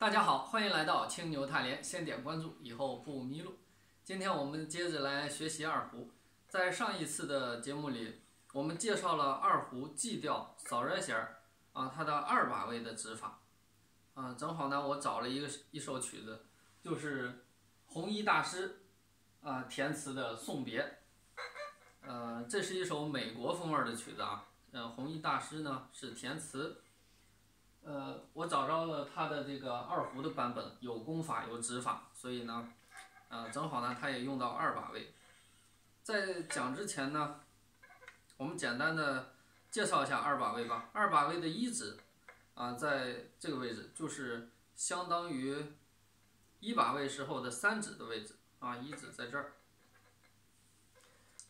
大家好，欢迎来到青牛踏莲，先点关注，以后不迷路。今天我们接着来学习二胡。在上一次的节目里，我们介绍了二胡 G 调扫热弦儿啊，它的二把位的指法啊。正好呢，我找了一个一首曲子，就是红衣大师啊填词的《送别》。呃，这是一首美国风味的曲子啊。呃，红衣大师呢是填词。呃，我找着了他的这个二胡的版本，有功法有指法，所以呢，呃，正好呢，他也用到二把位。在讲之前呢，我们简单的介绍一下二把位吧。二把位的一指啊，在这个位置，就是相当于一把位时候的三指的位置啊，一指在这儿。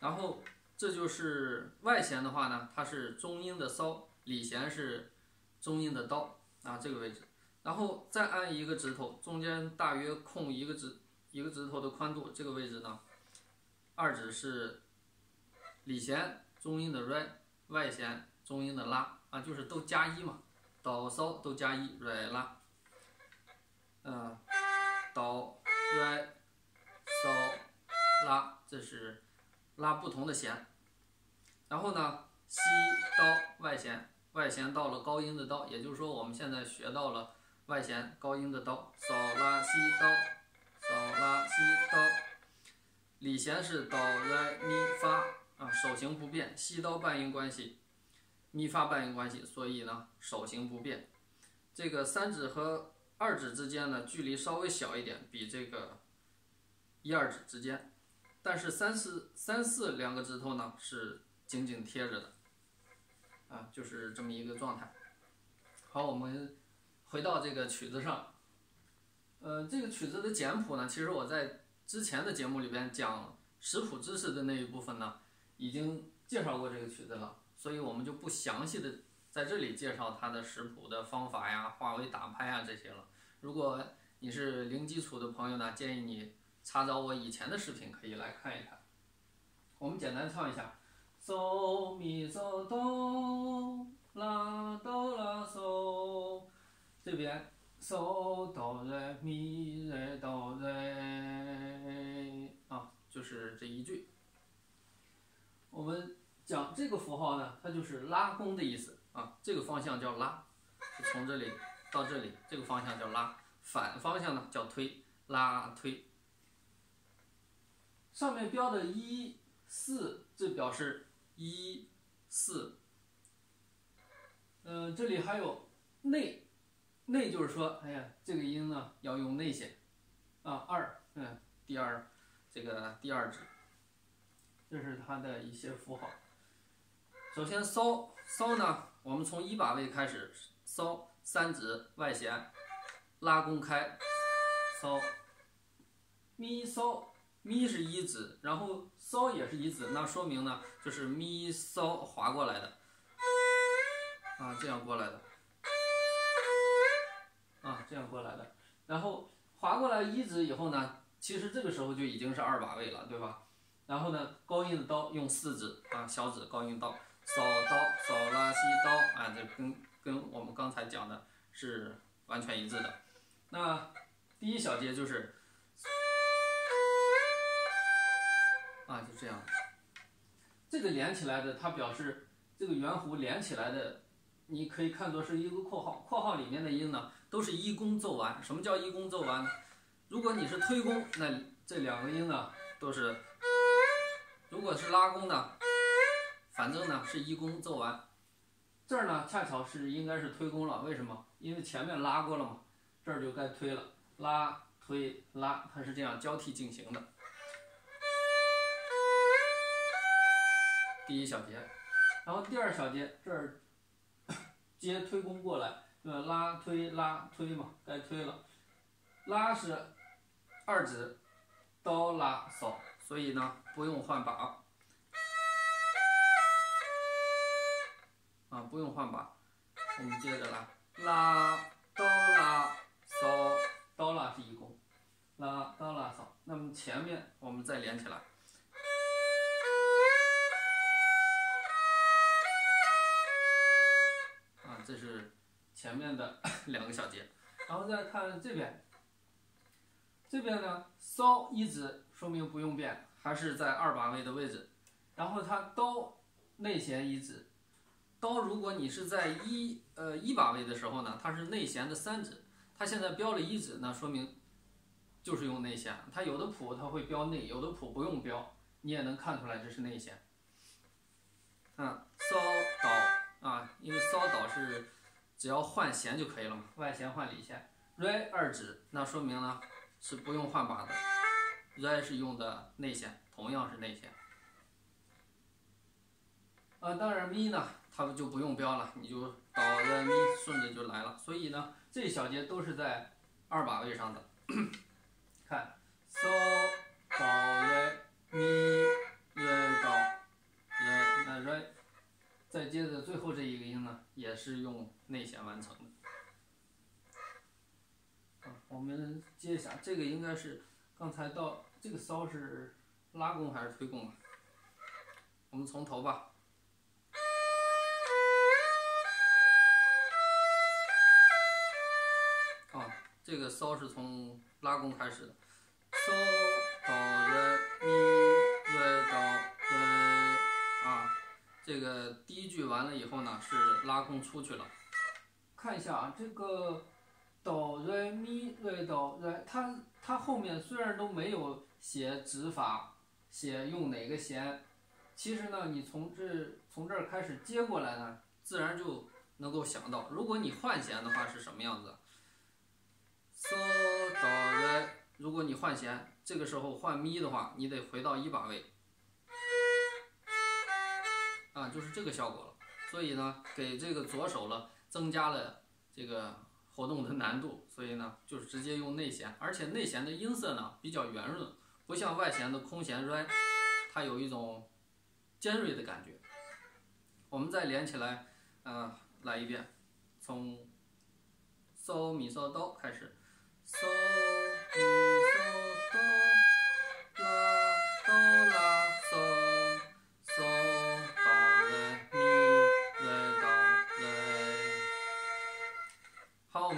然后这就是外弦的话呢，它是中音的骚，里弦是中音的刀啊，这个位置。然后再按一个指头，中间大约空一个指一个指头的宽度，这个位置呢。二指是里弦中音的 re，外弦中音的拉啊，就是都加一嘛，哆嗦都加一，re 拉，嗯，哆 re 嗦拉，这是拉不同的弦。然后呢，西哆外弦，外弦到了高音的哆，也就是说我们现在学到了外弦高音的哆，嗦拉西哆，嗦拉西哆。里弦是哆来咪发啊，手型不变，西哆半音关系，咪发半音关系，所以呢手型不变。这个三指和二指之间呢距离稍微小一点，比这个一二指之间，但是三四三四两个指头呢是紧紧贴着的，啊，就是这么一个状态。好，我们回到这个曲子上，呃，这个曲子的简谱呢，其实我在。之前的节目里边讲识谱知识的那一部分呢，已经介绍过这个曲子了，所以我们就不详细的在这里介绍它的识谱的方法呀、化为打拍啊这些了。如果你是零基础的朋友呢，建议你查找我以前的视频，可以来看一看。我们简单唱一下：嗦咪嗦哆啦哆啦嗦，这边。嗦哆来咪来哆来啊，就是这一句。我们讲这个符号呢，它就是拉弓的意思啊。这个方向叫拉，是从这里到这里，这个方向叫拉。反方向呢叫推，拉推。上面标的一四，这表示一四。嗯，这里还有内。内就是说，哎呀，这个音呢要用内弦，啊二，嗯，第二，这个第二指，这是它的一些符号。首先骚骚呢，我们从一把位开始，骚三指外弦，拉弓开，骚，咪骚咪是一指，然后骚也是一指，那说明呢就是咪骚滑过来的，啊这样过来的。啊，这样过来的，然后滑过来一指以后呢，其实这个时候就已经是二把位了，对吧？然后呢，高音的刀用四指啊，小指高音刀，扫刀扫拉西刀啊，这跟跟我们刚才讲的是完全一致的。那第一小节就是啊，就这样，这个连起来的，它表示这个圆弧连起来的。你可以看作是一个括号，括号里面的音呢都是一弓奏完。什么叫一弓奏完？如果你是推弓，那这两个音呢都是；如果是拉弓呢，反正呢是一弓奏完。这儿呢恰巧是应该是推弓了，为什么？因为前面拉过了嘛，这儿就该推了。拉推拉，它是这样交替进行的。第一小节，然后第二小节这儿。接推弓过来，呃，拉推拉推嘛，该推了。拉是二指，哆拉扫，所以呢不用换把。啊，不用换把。我们接着拉，拉哆拉扫，哆拉是一弓，拉哆拉扫。那么前面我们再连起来。前面的 两个小节，然后再看这边，这边呢，骚一指说明不用变，还是在二把位的位置。然后它刀内弦一指，刀如果你是在一呃一把位的时候呢，它是内弦的三指，它现在标了一指，那说明就是用内弦。它有的谱它会标内，有的谱不用标，你也能看出来这是内弦。嗯，骚导啊，因为骚导是只要换弦就可以了嘛，外弦换里弦。瑞二指，那说明呢是不用换把的，瑞是用的内弦，同样是内弦。啊，当然咪呢，它就不用标了，你就导瑞咪顺着就来了。所以呢，这一小节都是在二把位上的。看，嗦导瑞咪瑞导瑞，那瑞，再接着最后这一个也是用内弦完成的。啊，我们接一下，这个应该是刚才到这个骚是拉弓还是推弓啊？我们从头吧。啊这个骚是从拉弓开始的，骚这个第一句完了以后呢，是拉弓出去了。看一下啊，这个哆来咪来哆来，它它后面虽然都没有写指法，写用哪个弦，其实呢，你从这从这儿开始接过来呢，自然就能够想到，如果你换弦的话是什么样子。嗦哆来，如果你换弦，这个时候换咪的话，你得回到一把位，就是这个效果了。所以呢，给这个左手了增加了这个活动的难度。所以呢，就是直接用内弦，而且内弦的音色呢比较圆润，不像外弦的空弦 r 它有一种尖锐的感觉。我们再连起来，啊，来一遍，从嗦咪嗦哆开始。嗦咪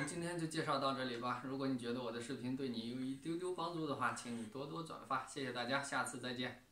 今天就介绍到这里吧。如果你觉得我的视频对你有一丢丢帮助的话，请你多多转发，谢谢大家，下次再见。